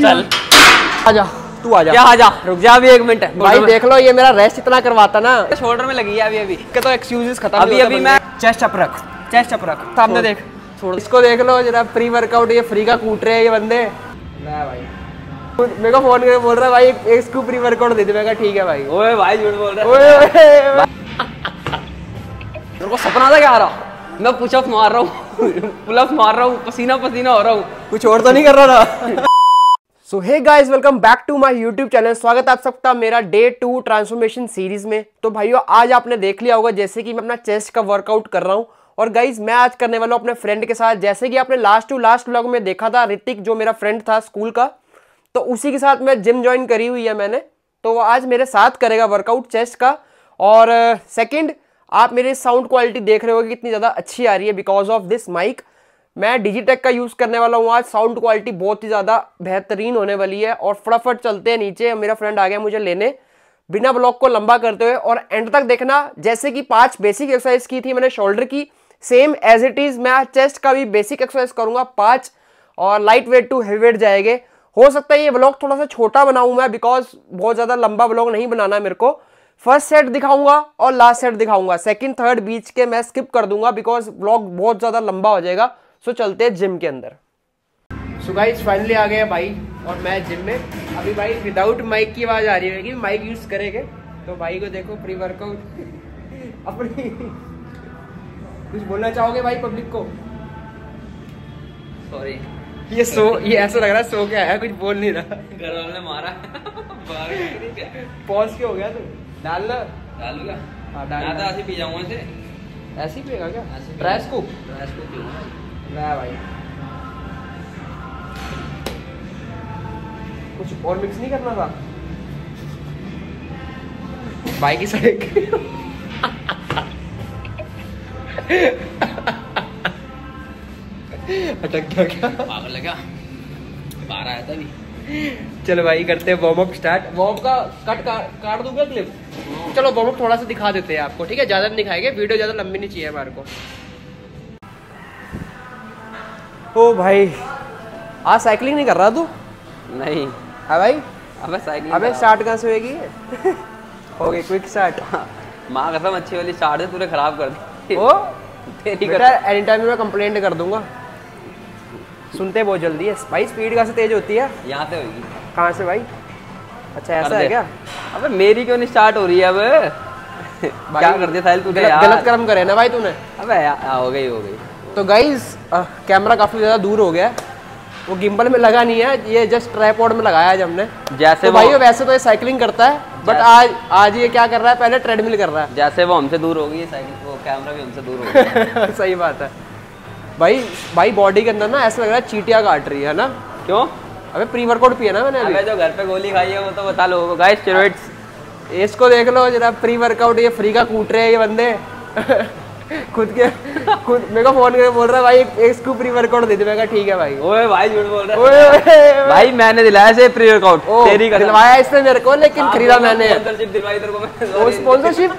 चल। आजा तू आजा। क्या आजा रुक जा अभी एक मिनट। भाई देख लो ये मेरा रेस्ट इतना करवाता ना। शोल्डर में लगी है अभी अभी। के तो एक्सक्यूजेस खत्म अभी अभी मैं चेस्ट अप रख चेस्ट अप रख। सामने देख छोड़। इसको देख लो जरा प्री वर्कआउट ये फ्री का कूट रहे हैं ये बंदे। ना भाई। मेरे को फ़ोन करके बोल रहा है भाई एक एक इसको प्री वर्कआउट दे दे। मैं ठीक है भाई। ओए भाई झूठ बोल रहा है। ओए ओए मेरे को सपना था क्या आ रहा मैं पुशअप मार रहा हूँ। पुलअप मार रहा हूँ, पसीना पसीना हो रहा हूँ। कुछ और तो नहीं कर रहा था। So hey guys welcome back to my YouTube channel स्वागत आप सबका मेरा डे टू ट्रांसफॉर्मेशन सीरीज़ में। तो भाइयों, आज आपने देख लिया होगा, जैसे कि मैं अपना चेस्ट का वर्कआउट कर रहा हूँ। और गाइज़ मैं आज करने वाला हूँ अपने फ्रेंड के साथ। जैसे कि आपने लास्ट टू लास्ट व्लॉग में देखा था, ऋतिक, जो मेरा फ्रेंड था स्कूल का तो उसी के साथ मैं जिम ज्वाइन करी हुई है मैंने। तो वो आज मेरे साथ करेगा वर्कआउट चेस्ट का। और सेकंड आप मेरी साउंड क्वालिटी देख रहे हो कि कितनी ज़्यादा अच्छी आ रही है बिकॉज़ ऑफ़ दिस माइक मैं डिजिटेक का यूज़ करने वाला हूँ आज. साउंड क्वालिटी बहुत ही ज़्यादा बेहतरीन होने वाली है और फटाफट चलते हैं नीचे. मेरा फ्रेंड आ गया मुझे लेने. बिना ब्लॉक को लंबा करते हुए और एंड तक देखना. जैसे कि पाँच बेसिक एक्सरसाइज की थी मैंने शोल्डर की. सेम एज इट इज़ मैं चेस्ट का भी बेसिक एक्सरसाइज करूँगा पाँच और light weight to heavy weight जाएँगे. हो सकता है ये ब्लॉग थोड़ा सा छोटा बनाऊँ मैं बिकॉज़ बहुत ज़्यादा लंबा ब्लॉग नहीं बनाना मेरे को. फ़र्स्ट सेट दिखाऊँगा और लास्ट सेट दिखाऊँगा। सेकंड थर्ड बीच के मैं स्किप कर दूँगा बिकॉज़ ब्लॉग बहुत ज़्यादा लंबा हो जाएगा। सो चलते हैं जिम के अंदर। सो गाइस फाइनली आ गए भाई और मैं जिम में। अभी भाई विदाउट माइक की आवाज़ आ रही है माइक यूज़ करेंगे। तो भाई को देखो प्री वर्कआउट अपनी कुछ बोलना चाहोगे भाई पब्लिक को? सॉरी ये सो ये ऐसा लग रहा है सो क्या है? कुछ बोल नहीं रहा। घर वाले मारा। पॉज क्यों हो गया तू? डालना डालूँगा हाँ तो डाल। ऐसे पी जाऊँगा इसे? ऐसे ही पिएगा क्या? ऐसे ड्राई स्कूप ड्राई स्कूप पीऊँगा ना भाई। कुछ और मिक्स नहीं करना था? भाई की साइड। अटक गया क्या? पागल लगा बाहर आया था अभी चलो भाई करते हैं वार्म अप स्टार्ट वार्म का कट काट दूँगा क्लिप चलो वार्म अप थोड़ा सा दिखा देते हैं आपको ठीक है? ज़्यादा नहीं दिखाएँगे वीडियो ज़्यादा लंबी नहीं चाहिए हमारे को। ओ भाई आज साइकिलिंग नहीं कर रहा तू? नहीं। हाँ भाई? अबे साइकिल अबे स्टार्ट कहाँ से होगी हो गई क्विक स्टार्ट माँ कसम अच्छी वाली स्टार्ट से तूने खराब कर दी। ओ? तेरी बेटा एनी टाइम मैं कंप्लेंट कर दूँगा। सुनते बहुत जल्दी है। भाई स्पीड कहाँ से तेज होती है? यहाँ से होगी। कहाँ से भाई? अच्छा ऐसा है क्या? अबे मेरी क्यों नहीं स्टार्ट हो रही है अब? क्या कर दिया साहिल तूने? गलत, गलत कर्म करे ना भाई तूने। अबे हाँ, हो गई हो गई। तो गाइज़ कैमरा काफ़ी ज़्यादा दूर हो गया वो गिम्बल में लगा नहीं है ये जस्ट ट्राईपॉड में लगाया है हमने। जैसे तो वो भाई वैसे तो ये साइकिलिंग करता है बट आज आज ये क्या कर रहा है? पहले ट्रेडमिल कर रहा है। जैसे वो हमसे दूर होगी साइकिल वो कैमरा भी हमसे दूर है। सही बात है। भाई भाई बॉडी के अंदर ना ऐसा लग रहा है चीटियाँ काट रही है ना? क्यों? अबे प्री वर्कआउट पिया ना मैंने अबे जो घर पे गोली खाई है वो तो बता लो गाइस स्टेरॉइड्स इसको देख लो जरा प्री वर्कआउट ये फ्री का कूट रहे हैं ये बंदे। खुद के खुद मेरे को फ़ोन करके बोल रहा है भाई एक एक इसको प्री वर्कआउट दे दे। मैं कहा ठीक है भाई। ओए भाई झूठ बोल रहा है। ओए ओए, भाई मैंने दिलाया से प्री वर्कआउट तेरी कसम। दिलवाया इसने मेरे को लेकिन हाँ, खरीदा मैंने। sponsorship दिलवाई तेरे को। मैं स्पॉन्सरशिप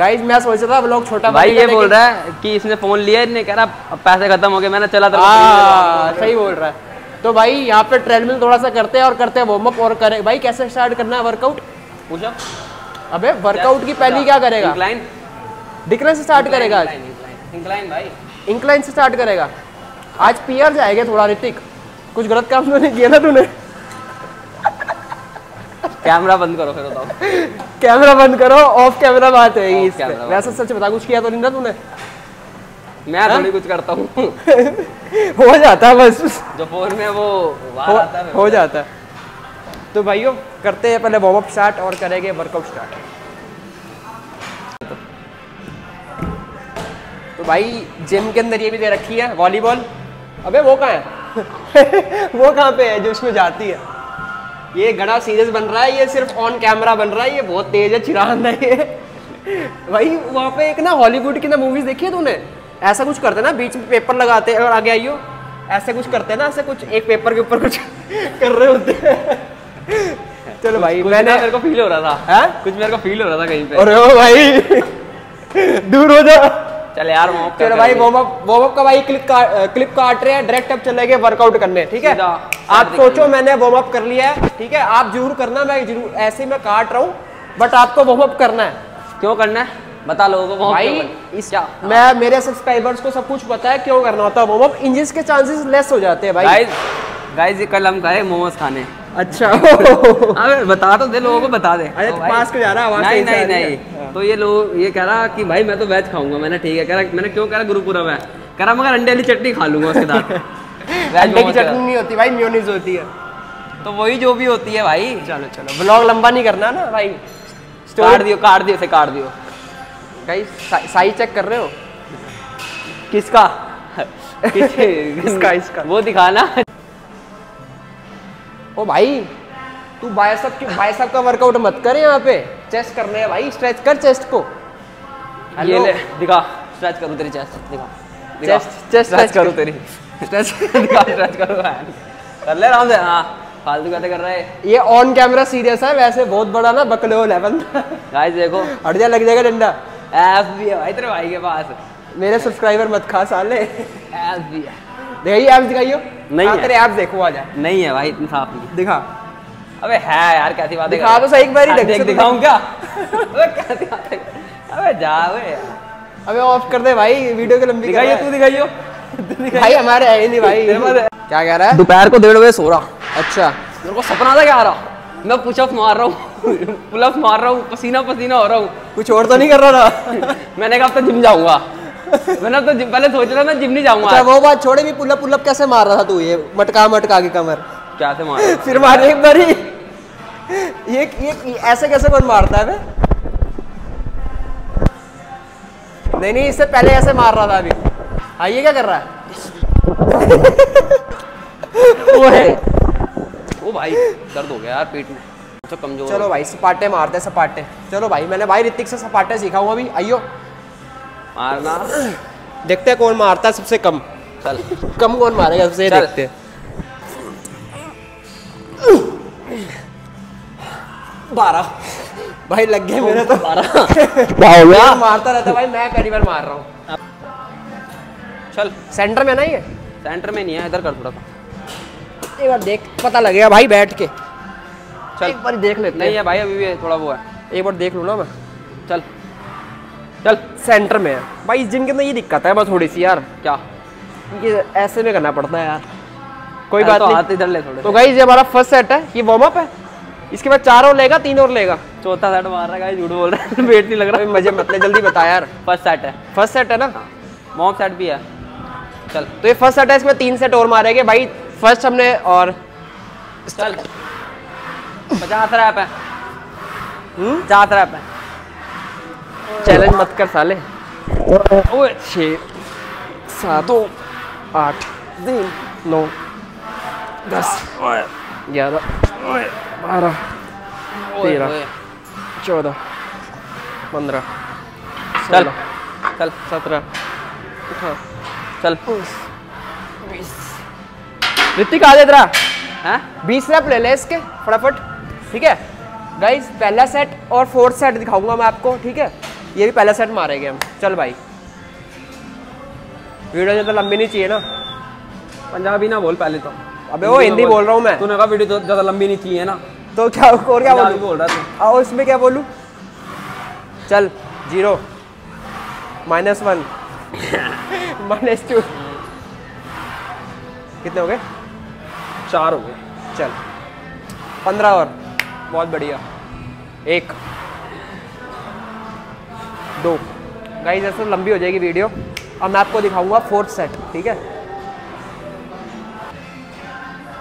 गाइस मैं सोच रहा था ब्लॉग छोटा भाई ये बोल रहा है कि इसने फ़ोन लिया इसने कह रहा पैसे खत्म हो गए मैंने चला था हाँ सही बोल रहा है। तो भाई यहाँ पे ट्रेडमिल थोड़ा सा करते हैं और करते हैं वार्म अप और करे। भाई कैसे स्टार्ट करना है वर्कआउट पूछा। अबे वर्कआउट की पहली क्या करेगा? इंक्लाइन डिक्लाइन से स्टार्ट करेगा आज। इंक्लाइन भाई। इंक्लाइन से स्टार्ट करेगा। आज पीआर जाएगा थोड़ा ऋतिक। कुछ गलत काम तो नहीं किया ना तूने? कैमरा बंद करो फिर बताओ। कैमरा बंद करो ऑफ़ कैमरा बात है इस पे। वैसे सच बता कुछ किया तो नहीं ना तूने? मैं थोड़ी कुछ करता हूँ। हो जाता है बस। जो फ़ोन में वो हो, हो जाता है। तो भाइयों करते हैं पहले वार्म अप स्टार्ट और करेंगे वर्कआउट स्टार्ट तो भाई जिम के अंदर ये भी दे रखी है वॉलीबॉल अबे वो कहाँ है? वो कहाँ पे है जो उसमें जाती है? ये घड़ा सीरियस बन रहा है ये सिर्फ़ ऑन कैमरा बन रहा है ये बहुत तेज है चिरांद है ये। भाई वहाँ पे एक ना हॉलीवुड की ना मूवीज़ देखी है तूने? ऐसा कुछ करते ना बीच में पेपर लगाते हैं और आगे आइयो। ऐसे कुछ करते ना ऐसे कुछ एक पेपर के ऊपर कुछ कर रहे होते हैं। चलो भाई कुछ मैंने मेरे को फील हो रहा था। हैं? कुछ मेरे को फील हो रहा था कहीं पे। अरे ओ भाई दूर हो जा। चल यार वार्म अप चलो भाई वार्म अप वार्म अप का भाई क्लिप का क्लिप काट रहे हैं डायरेक्ट अब चले गए वर्कआउट करने ठीक है? आप सोचो मैंने वार्म अप कर लिया है ठीक है? आप ज़रूर करना मैं ज़रूर ऐसे मैं काट रहा हूँ बट आपको वार्म अप करना है। क्यों करना है? बता लोगों को भाई? इस क्या? मैं मेरे सब्सक्राइबर्स को सब कुछ पता है क्यों करना होता है वार्म अप इंजन के चांसेस लेस हो जाते हैं भाई। गाइस गाइस ये कल हम गए मोमोज खाने। अच्छा। अबे बता तो दे लोगों को बता दे। अरे तो पास को जा रहा है, आवाज़ नहीं नहीं। नहीं। तो ये लोग ये कह रहा कि भाई मैं तो वेज खाऊँगा मैंने ठीक है कह रहा मैंने क्यों कह रहा गुरुपुरम है कह रहा मगर अंडे वाली चटनी खा लूँगा उसके साथ। अंडे की चटनी नहीं होती भाई म्योनीज होती है। तो वही जो भी होती है भाई। चलो चलो। ब्लॉग लंबा नहीं करना ना भाई। काट दियो काट दियो से काट दियो। भाई साइज़ चेक कर रहे हो? किसका? किस- इसका, इसका। वो दिखाना। ओ भाई तू बायसेप की बायसेप का वर्कआउट मत कर यहाँ पे। चेस्ट करने है भाई स्ट्रेच कर चेस्ट को। ये ले दिखा। स्ट्रेच करूँ तेरी चेस्ट दिखा। Chest- chest स्ट्रेच करूँ। तेरी। स्ट्रेच स्ट्रेच करूँ कर ले आराम से। हाँ फालतू कहते कर रहे ये ऑन कैमरा सीरियस है वैसे बहुत बड़ा ना बकले हो लेवल गाइस देखो। हट जा लग जाएगा डंडा। ऐप भी है भाई तेरे भाई के पास। मेरे सब्सक्राइबर मत खा साले। ऐप भी है देखिए ऐप्स दिखाइयो। नहीं हाँ, तेरे ऐप्स देखो आ जा। नहीं है भाई इतनी साफ़ नहीं दिखा। अबे है यार कैसी बातें दिखा तो सही एक बारी हाँ, ढंग देख तो दिखाऊँ क्या? अबे कैसी बातें कर- अबे जा बे अबे ऑफ़ कर दे भाई वीडियो के लंबी तू दिखाइयो तू दिखाइए। भाई हमारे है ही नहीं भाई। है। क्या कह रहा है? दोपहर को डेढ़ बजे सो रहा। अच्छा। मेरे को सपना था क्या आ रहा मैं पुशअप मार रहा हूँ पुलअप मार रहा हूँ पसीना पसीना हो रहा हूँ। कुछ और तो नहीं कर रहा था? मैंने कहा अब तो जिम जाऊँगा। मैंने तो जिम- पहले सोच रहा था जिम नहीं जाऊँगा। अच्छा वो बात छोड़े भी पुलअप पुलअप कैसे मार रहा था तू? ये मटका मटका के कमर। क्या से मार फिर मार एक बारी। ये ये ये ऐसे कैसे कौन मारता है बे? नहीं नहीं इससे पहले ऐसे मार रहा था अभी। ये क्या कर रहा है? वो है। ओ भाई दर्द हो गया यार पेट में। तो कमज़ोर चलो भाई सपाटे मारते हैं सपाटे। चलो भाई मैंने भाई ऋतिक से सपाटे सीखा हूँ अभी। आइयो। मारना। देखते हैं कौन मारता है सबसे कम। चल। कम कौन मारेगा सबसे देखते हैं। बारह। भाई लग गया मेरे तो। क्या हो मैं मारता रहता भाई मैं बार मार रहा हूँ। चल। सेंटर में ना ये? सेंटर में नहीं है इधर कर थोड़ा सा। एक बार देख पता लगेगा भाई बैठ के। चल। एक बार देख लेते नहीं है। भाई अभी भी थोड़ा वो है। एक बार देख लूँ ना मैं। चल। चल। सेंटर में है। भाई इस जिम के अंदर ये दिक्कत है बस थोड़ी सी यार। क्या? ये ऐसे में करना पड़ता है यार। कोई बात तो नहीं। हाथ इधर ले थोड़े तो गाइस ये हमारा फ़र्स्ट सेट है। ये वार्म अप है। इसके बाद चार और लेगा तीन और लेगा। चौथा सेट मार रहा है झूठ बोल रहा है। वेट नहीं लग रहा। मज़े मतलब जल्दी बता यार। फ़र्स्ट सेट है। फ़र्स्ट सेट है ना? मॉम सेट भी है। चल। तो ये फ़र्स्ट सेट है इसमें तीन सेट और मारेंगे भाई। फ़र्स्ट हमने और चल। पचास रैप है। हम्म? पचास रैप है। चैलेंज मत कर साले। ओए छः सात आठ तीन नौ दस ग्यारह बारह तेरह। चौदह पंद्रह चल चल। सत्रह अठारह चल। ऋतिक आ जा हैं? बीस रैप ले ले इसके फटाफट। ठीक है? गाइस पहला सेट और फोर्थ सेट दिखाऊँगा मैं आपको ठीक है? ये भी पहला सेट मारेंगे हम। चल भाई। वीडियो ज़्यादा लंबी नहीं चाहिए ना। पंजाबी ना बोल पहले तो। अबे वो हिंदी बोल। रहा हूँ मैं। तूने कहा वीडियो तो ज़्यादा लंबी नहीं चाहिए ना। तो क्या और क्या बोलूँ? बोल रहा था आओ इसमें क्या बोलूँ? चल zero. Minus one minus two. कितने हो गए? चार हो गए। चल। पंद्रह और। बहुत बढ़िया। एक। दो। गाइस ऐसे लंबी हो जाएगी वीडियो। अब मैं आपको दिखाऊँगा फोर्थ सेट ठीक है?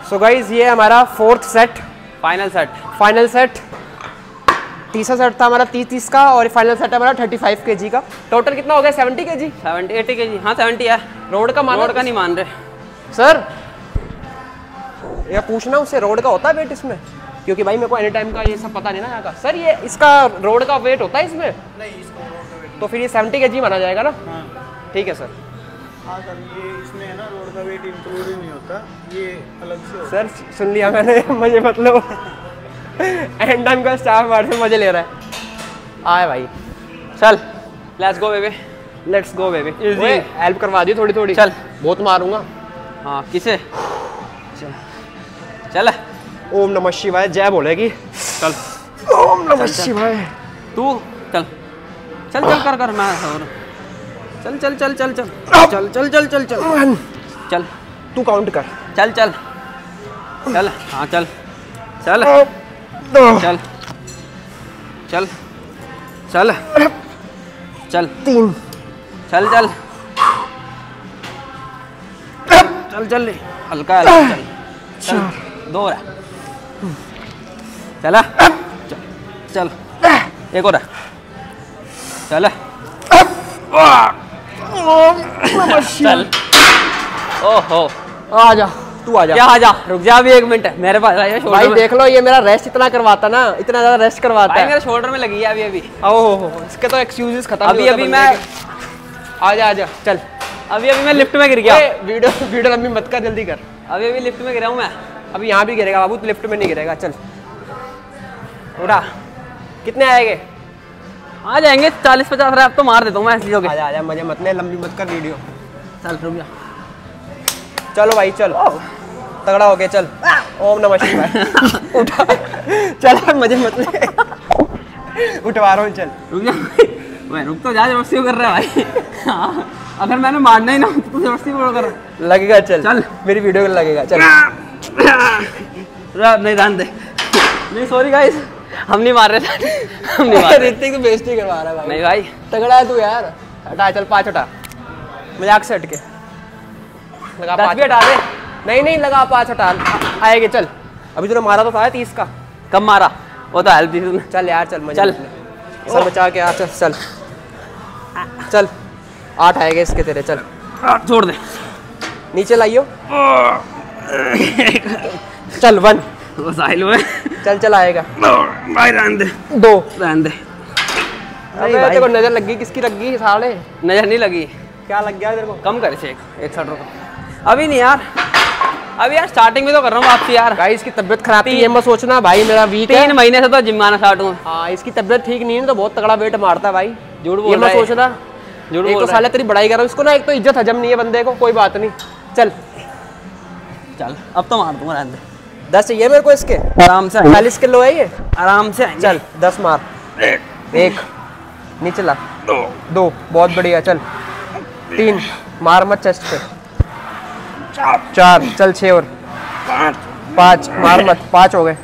सो गाइस ये हमारा fourth set final set final set तीसरा सेट था हमारा तीस तीस का और फाइनल सेट हमारा थर्टी फाइव के। जी का टोटल कितना हो गया? सेवेंटी के जी सेवेंटी एटी के जी हाँ सेवेंटी है। रोड का माना रोड का नहीं मान रहे। सर ये पूछना उससे रोड का होता है वेट इसमें? क्योंकि भाई मेरे को एनी टाइम का ये सब पता नहीं ना यहाँ का। सर ये इसका रोड का वेट होता है इसमें? नहीं इसका रोड का वेट तो फिर ये सेवेंटी के जी माना जाएगा ना? हाँ। ठीक है सर हाँ सर ये इसमें है ना रोड का वेट इंक्लूड ही नहीं होता। ये अलग से सर सुन लिया मैंने मज़े मतलब एंड टाइम का स्टाफ हमारे से मज़े ले रहा है। आए भाई। चल। Let's go baby let's go baby Easy. Help करवा दी थोड़ी थोड़ी। चल। बहुत मारूँगा। हाँ किसे? चल। चल। ओम नमः शिवाय जय बोलेगी। चल। ओम नमः शिवाय। तू? चल। चल चल कर कर मैं और चल चल चल चल चल। चल चल चल चल चल। चल। तू काउंट कर। चल चल। चल। हाँ चल। चल। चल। चल। चल। चल। तीन। चल चल। चल चल हल्का हल्का चल। दो रहा। चला चल। चल। एक और चल। चल। ओहो। आ जा। तू आ क्या जा आ जा। रुक जा अभी एक मिनट। मेरे पास आया भाई देख लो ये मेरा रेस्ट इतना करवाता ना इतना ज़्यादा रेस्ट करवाता भाई है। मेरे शोल्डर में लगी है अभी अभी। ओहो हो हो, इसके तो एक्सक्यूजेस खत्म अभी अभी मैं आ जा आ जा। चल। अभी अभी मैं लिफ्ट में गिर गया। वीडियो वीडियो लंबी मत कर जल्दी कर। अभी अभी लिफ्ट में गिरा हूँ मैं। अभी यहाँ भी गिरेगा बाबू लिफ्ट में नहीं गिरेगा। चल। उठा। कितने आएँगे आ जाएँगे चालीस पचास रैप तो मार देता हूँ मैं ऐसी आ जगह जा आ जा मज़े मत ले लंबी मत कर वीडियो। चल रुक जा। चलो भाई चल। तगड़ा हो गया चल। ओम नमः शिवाय। उठा। चल मज़े मत ले। उठवा रहा हूँ चल। रुक जा। मैं रुक तो जा ज़बरदस्ती कर रहा है भाई। हाँ, अगर मैंने मारना ही ना हो तो ज़बरदस्ती कर रहा लगेगा चल। चल। मेरी वीडियो को लगेगा चल? नहीं ध्यान दे। नहीं सॉरी गाइस हम नहीं मार रहे थे। हम नहीं मार रहे। ऋतिक तो बेइज्जती करवा रहा है भाई। नहीं भाई। तगड़ा है तू यार। हटा चल पाँच हटा। मज़ाक से हट के लगा पाँच भी हटा। दे। नहीं नहीं लगा पाँच हटा आएँगे चल। अभी तूने मारा तो था तीस का। कब मारा? वो तो हेल्प दी तूने। चल यार चल मज़ा चल। सर बचा के आ चल चल। चल। आठ आएँगे इसके तेरे चल। छोड़ दे। नीचे लाइयो। चल वन। वो साहिल में चल चल आएगा। भाई रहने दे। दो। रहने दे। अबे तेरे को नज़र लग? गई किसकी लग गई साले? नज़र नहीं लगी। क्या लग गया तेरे को? कम कर इसे एक एक साइड रुको। अभी नहीं यार। अभी यार स्टार्टिंग में तो कर रहा हूँ आपकी यार। भाई इसकी तबीयत खराब थी मत सोचना भाई मेरा वीक है। तीन महीने से तो जिम आना स्टार्ट हुआ हाँ इसकी तबीयत ठीक नहीं है तो बहुत तगड़ा वेट मारता है भाई। झूठ ये बोल रहा सोचना। झूठ एक बोल तो रहा साले तेरी बड़ाई कर रहा हूँ इसको ना एक तो इज़्ज़त हजम नहीं है बंदे को कोई बात नहीं। चल। चल अब तो मार दूँगा रहने दस चाहिए मेरे को इसके? आराम से चालीस किलो है ये? आराम से चल दस मार। एक नीचे ला। दो। बहुत बढ़िया चल। तीन मार मत चेस्ट पे। चार। चल छः और। पाँच। मार मत। पाँच हो गए।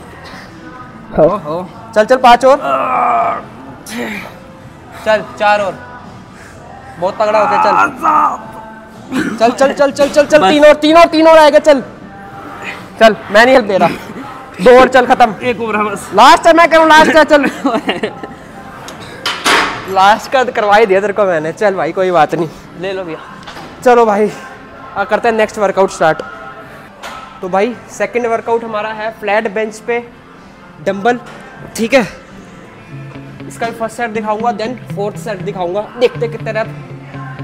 चल चल पाँच और। चल चार और। बहुत तगड़ा हो गया चल चल चल चल चल चल। बस। तीन और तीन और तीन और आएगा चल। चल मैं नहीं हेल्प दे रहा। दो और चल खत्म। एक उम्र बस। लास्ट है मैं करूँ लास्ट है चल। लास्ट का तो करवा ही दिया तेरे को मैंने। चल भाई कोई बात नहीं। ले लो भैया। चलो भाई। करते हैं नेक्स्ट वर्कआउट स्टार्ट तो भाई सेकंड वर्कआउट हमारा है फ्लैट बेंच पे डंबल ठीक है? इसका फ़र्स्ट सेट दिखाऊँगा देन फोर्थ सेट दिखाऊँगा। देखते कितने रैप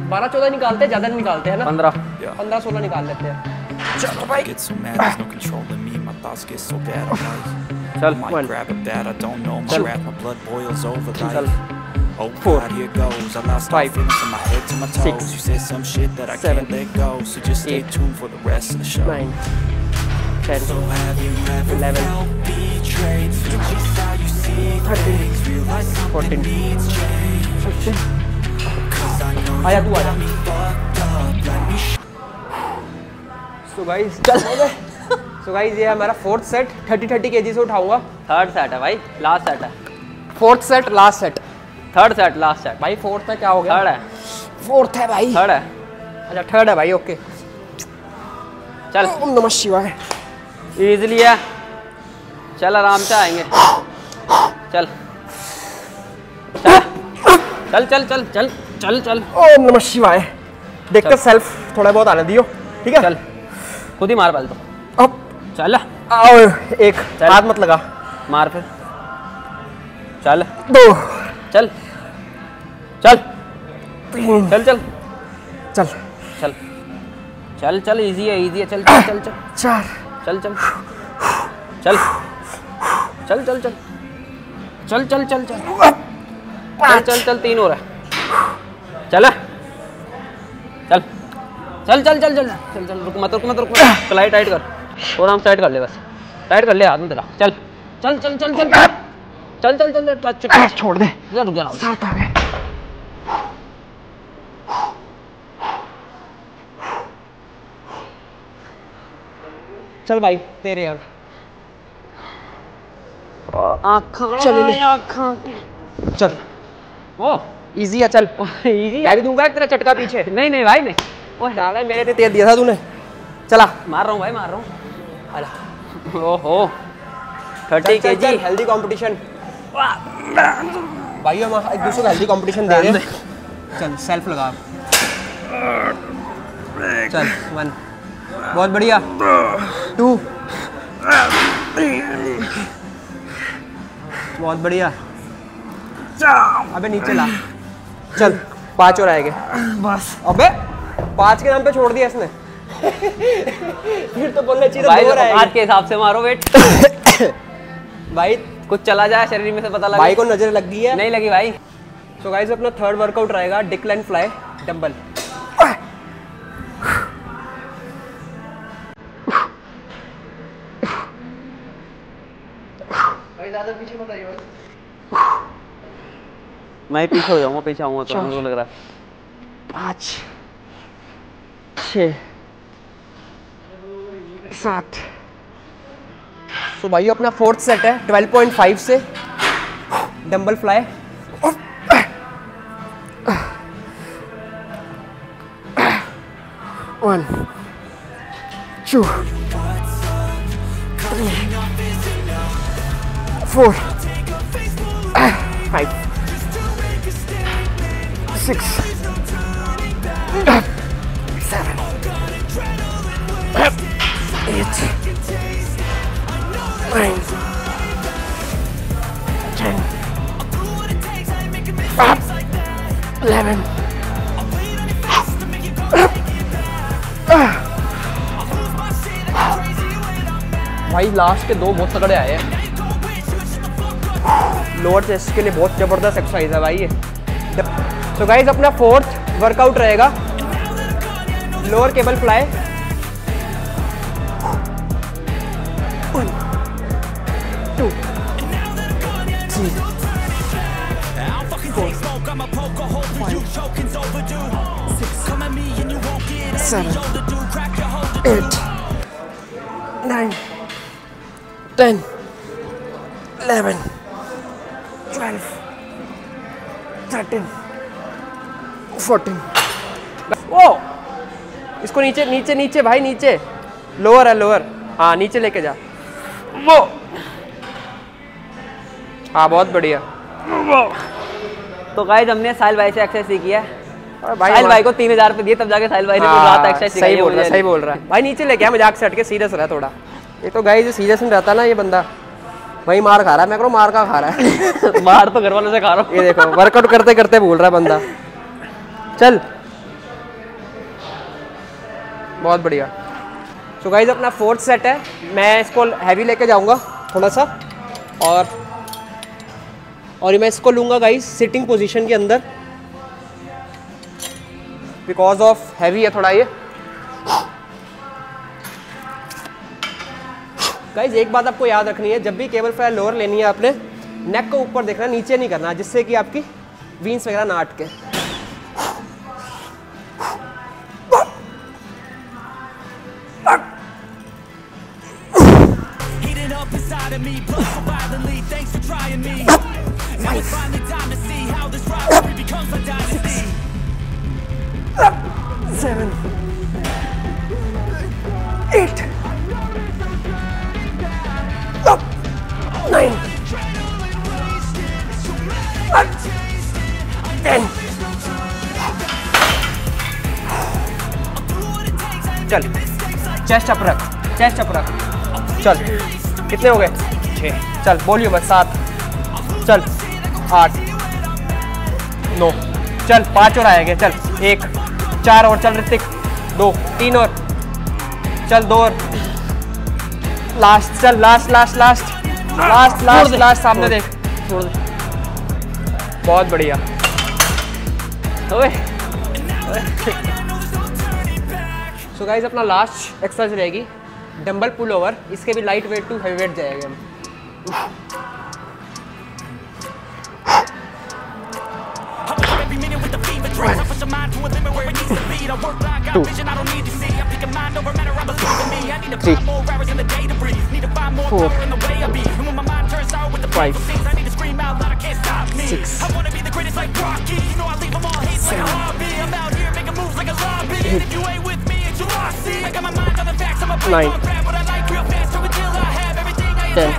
बारह चौदह निकालते हैं ज़्यादा निकालते हैं ना? पंद्रह। पंद्रह सोलह निकाल लेते हैं। bad, I'm like, चल might One. grab a bat, I don't know. My Chal. wrath, my blood boils over Chal. like. Oh Four. God, here goes. I lost all Five. feeling from my head to my toes. Six. You said some shit that I Seven. can't let go, so just stay Eight. tuned for the rest of the show. Nine ten So have you ever Eleven. felt betrayed? Feel just how you see Thirteen. things. Realize something Fourteen. needs change. Cause I know आया you तू आजा got me fucked up. Let me so guys चल सो guys ये है हमारा fourth set thirty thirty के से उठाऊंगा थर्ड सेट है भाई लास्ट सेट है fourth set last set third set last set भाई फोर्थ है क्या हो गया? थर्ड है। फोर्थ है भाई। थर्ड है। अच्छा थर्ड है भाई ओके चल। ओम नमः शिवाय। इजीली है। चल आराम से आएँगे। चल। चल। चल चल चल चल चल ओम नमः शिवाय। देखते सेल्फ थोड़ा बहुत आने दियो ठीक है? चल। खुद ही मार पहले तो। अब चल। आओ एक। हाथ मत लगा। मार फिर। चल। दो। चल चल चल चल चल चल चल चल इजी है इजी है चल चल चल चल चार चल चल चल चल चल चल चल चल चल चल चल चल चल तीन हो रहा है चल चल चल चल चल चल चल रुक मत रुक मत रुक मत कलाई टाइट कर थोड़ा हम टाइट कर ले बस टाइट कर ले हाथ में तेरा चल चल चल चल चल चल चल चल छोड़ दे। चल रुक जा साथ आ गए। चल भाई तेरे आँखों चल चल ओ। इजी है चल। इजी मैं भी दूँगा एक तेरा चटका पीछे। नहीं नहीं भाई नहीं। ओए डाला मेरे ने तेल दिया था तूने। चला। मार रहा हूँ भाई मार रहा हूँ। ओहो। थर्टी के जी हेल्दी कंपटीशन भाई हम एक दूसरे को हेल्दी कंपटीशन दे रहे हैं। चल सेल्फ लगा। चल वन बहुत बढ़िया। टू बहुत बढ़िया। अबे नीचे ला। चल पाँच और आएँगे। बस। अबे पाँच के नाम पे छोड़ दिया इसने। फिर तो बोलना चाहिए भाई दो और आएँगे। आज के हिसाब से मारो वेट भाई कुछ चला जाए शरीर में से पता लगे। भाई को नज़र लग गई है। नहीं लगी भाई। सो गाइस अपना थर्ड वर्कआउट रहेगा डिक्लाइन फ्लाई डंबल मैं पीछे हो जाऊँगा पीछे आऊँगा तो। मुझे लग रहा है। पाँच छ सात सो भाई अपना फोर्थ सेट है? 12.5 से। Dumbbell fly one two three four five six भाई लास्ट के दो बहुत तगड़े आए हैं। लोअर चेस्ट के लिए बहुत ज़बरदस्त एक्सरसाइज है भाई ये। तो गाइज़ अपना फोर्थ वर्कआउट रहेगा। Lower cable fly two three four five six seven eight 10, 11, 12, 13, 14. ओ इसको नीचे नीचे नीचे भाई नीचे। लोअर है लोअर हाँ नीचे लेके जा। वो हाँ बहुत बढ़िया। तो गाइज़ हमने साहिल भाई से एक्सरसाइज सीखी है। भाई साहिल भाई को तीन हज़ार रुपये दिए तब जाके साहिल भाई ने हाँ, रात एक्सरसाइज सही बोल रहा सही बोल रहा। है भाई नीचे लेके मज़ाक से हटके सीरियस रहा थोड़ा। ये तो गाई जो सीरियस में रहता ना ये बंदा। वही मार खा रहा है मैं कह मार का खा रहा है। बाहर तो घर वालों से खा रहा हूँ। ये देखो वर्कआउट करते करते बोल रहा है बंदा। चल। बहुत बढ़िया। सो गाइज़ अपना फोर्थ सेट है। मैं इसको हैवी लेके जाऊँगा थोड़ा सा। और और मैं इसको लूँगा गाइज़ सिटिंग पोजीशन के अंदर। बिकॉज़ ऑफ़ हैवी है थोड़ा ये। गाइज़ एक बात आपको याद रखनी है, जब भी केबल फायर लोअर लेनी है आपने नेक को ऊपर देखना, नीचे नहीं करना, जिससे कि आपकी वीन्स वगैरह ना अटके। चेस्ट अप रख चेस्ट अप रख। चल कितने हो गए? छः। चल बोलियो बस सात। चल आठ। नौ। चल पाँच और आएँगे चल। एक चार और चल ऋतिक। दो तीन और। चल दो और। लास्ट चल last last last last last last सामने देख। छोड़ दे। बहुत बढ़िया। ओए। सो गाइज़ अपना लास्ट एक्सरसाइज रहेगी डंबल पुल ओवर इसके भी light weight to heavy weight जाएँगे हम the Five. painful things, I I Ten.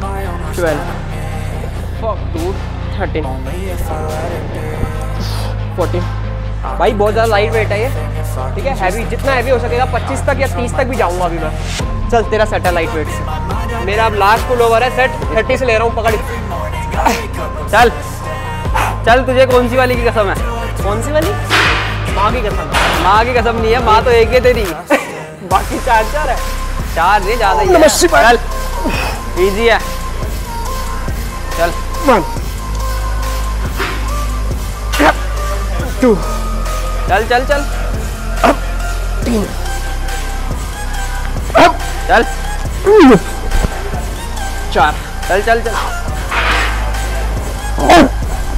my own worst twelve thirteen fourteen भाई बहुत ज़्यादा लाइट वेट है ये। ठीक है हैवी जितना हैवी हो सकेगा 25 तक या 30 तक भी जाऊँगा अभी मैं। चल तेरा सेट है लाइट वेट से मेरा अब लास्ट पुल ओवर है सेट 30 से ले रहा हूँ पकड़ चल। चल तुझे कौन सी वाली की कसम है? कौन सी वाली? माँ की कसम। माँ की कसम नहीं है माँ तो एक ही तेरी। बाकी चार चार है। चार नहीं ज़्यादा ही है। चल इजी है। चल। वन टू चल चल चल। तीन। चल। चार। चल चल चल।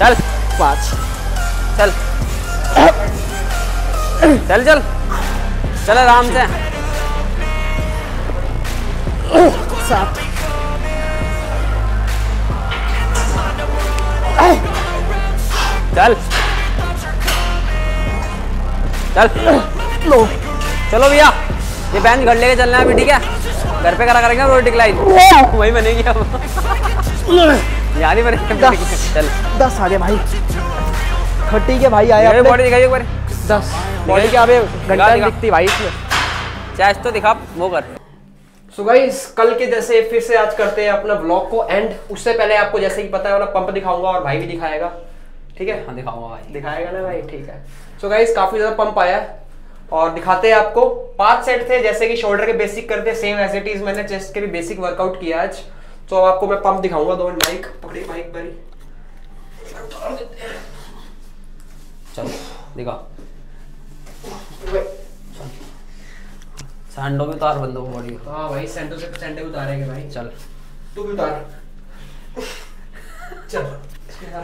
चल। पाँच। चल। चल चल। चल आराम से। चल। चल। नो चलो भैया ये बेंच घर लेके चलना है अभी ठीक है? घर पे करा करेंगे रोटी लाइन वही बनेगी अब। यार ही बनेगी चल। दस आ गए भाई। थर्टी के भाई आया बॉडी दिखाई एक बार। दस। बॉडी के अबे घंटा। दिखती भाई इसमें? चेस्ट तो दिखा वो कर। सो गाइस कल के जैसे फिर से आज करते हैं अपना व्लॉग को एंड उससे पहले आपको जैसे कि पता है वाला पंप दिखाऊँगा और भाई भी दिखाएगा। ठीक है? हाँ दिखाऊँगा भाई। दिखाएगा ना भाई? ठीक है। सो गाइस काफ़ी ज़्यादा पंप आया है। और दिखाते हैं आपको। पाँच सेट थे जैसे कि शोल्डर के बेसिक करते सेम एज इट इज़ मैंने चेस्ट के भी बेसिक वर्कआउट किया आज। तो अब आपको मैं पंप दिखाऊँगा दो मिनट माइक पकड़ी माइक बरी चलो दिखा। सैंडो भी उतार बंदों बॉडी। हाँ भाई सेंटर से सेंटर उतारेंगे भाई। चल। तू भी उतार। चल।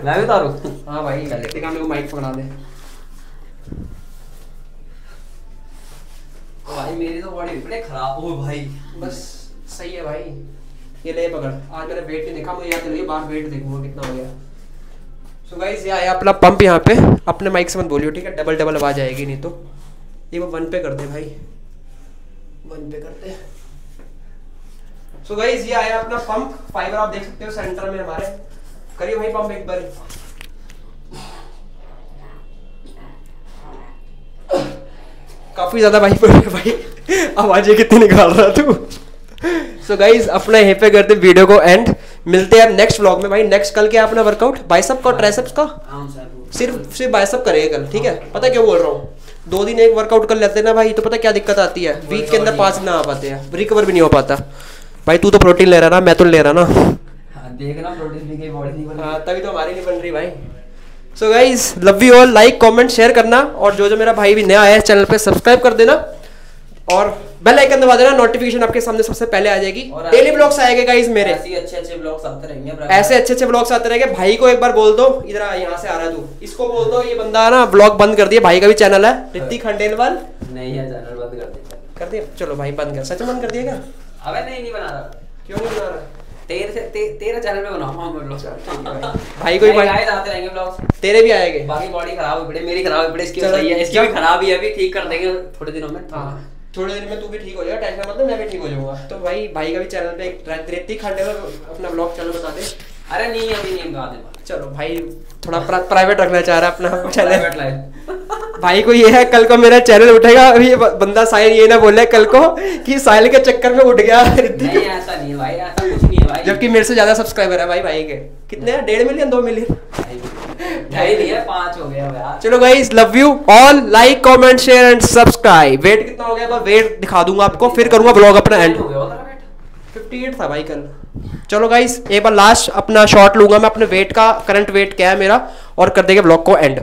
मैं भी उतारू? हाँ भाई चल। दिखा मेरे को माइक पकड़ा दे। भाई मेरी तो बॉडी बड़े खराब हो भाई। बस सही है भाई। ये ले पकड़। आज मैंने वेट नहीं देखा मुझे याद नहीं बाहर वेट देखूँगा कितना हो गया। सो गाइस ये आया अपना पंप यहाँ पे। अपने माइक से मत बोलियो ठीक है? डबल डबल आवाज़ आएगी नहीं तो। ये वो वन पे कर दे भाई। वन पे करते सो गाइस ये आया अपना पंप फाइबर आप देख सकते हो सेंटर में हमारे। करिए भाई पंप एक बार। काफ़ी ज़्यादा भाई भाई। आवाज़ें कितनी निकाल रहा तू। सो गाइज़ अपना यहीं पे करते वीडियो को एंड मिलते हैं नेक्स्ट व्लॉग में भाई। नेक्स्ट कल क्या अपना वर्कआउट बाइसेप का ट्राइसेप्स का? सिर्फ़ सिर्फ़ बाइसेप करेगा कल ठीक है? पता क्यों बोल रहा हूँ? दो दिन एक वर्कआउट कर लेते हैं ना भाई तो पता क्या दिक्कत आती है? वीक के अंदर पास ना आ पाते हैं। रिकवर भी नहीं हो पाता। भाई तू तो प्रोटीन ले रहा ना मैं तो ले रहा ना। देखना प्रोटीन की बॉडी नहीं बन हाँ तभी तो हमारी नहीं बन रही भाई। So guys love you all like comment share करना। और जो जो मेरा भाई भी नया है चैनल पे सब्सक्राइब कर देना। और बेल आइकन दबा देना नोटिफिकेशन आपके सामने सबसे पहले आ जाएगी। डेली ब्लॉग्स आएँगे गाइज़ मेरे। ऐसे अच्छे अच्छे ब्लॉग्स आते रहेंगे ऐसे अच्छे अच्छे ब्लॉग्स आते रहेंगे। भाई को एक बार बोल दो इधर आ यहाँ से आ रहा तू। इसको बोल दो ये बंदा ना ब्लॉग बंद कर दिया। भाई का भी चैनल है ऋतिक खंडेलवाल। नहीं है चैनल बंद कर देते कर दिया? चलो भाई बंद कर। सच में बंद कर दिया क्या? अबे नहीं नहीं बना रहा। क्यों नहीं बना रहा? तेरे से ते, तेरा चैनल पे बनाऊँगा मैं ब्लॉग भाई को ही भाई। आते रहेंगे ब्लॉग्स तेरे भी आएँगे। बाकी बॉडी खराब पड़े मेरी खराब हुई पड़े इसकी सही है इसकी भी खराब ही है अभी ठीक कर देंगे थोड़े दिनों में। हाँ। थोड़ी देर में तू भी ठीक हो जाएगा टेंशन मतलब मैं भी ठीक हो जाऊँगा। तो भाई भाई का भी चैनल पे एक खंडे पर अपना ब्लॉग चैनल बता दे। अरे नहीं अभी नहीं बता दे। चलो भाई थोड़ा प्राइवेट रखना चाह रहा है अपना चैनल भाई को ये है कल को मेरा चैनल उठेगा अभी ये बंदा साहिल ये ना बोले कल को कि साहिल के चक्कर में उठ गया। नहीं ऐसा नहीं भाई ऐसा कुछ नहीं जबकि मेरे से ज़्यादा सब्सक्राइबर है भाई भाई के। कितने डेढ़ मिलियन दो मिलियन ढाई है पाँच हो गया चलो guys love you all like comment share and subscribe weight कितना हो गया? वेट दिखा दूँगा आपको फिर करूँगा ब्लॉग अपना एंड हो वेट 58 था भाई कल। चलो गाइस एक बार लास्ट अपना शॉट लूँगा मैं अपने वेट का करंट वेट क्या है मेरा और कर देंगे ब्लॉग को एंड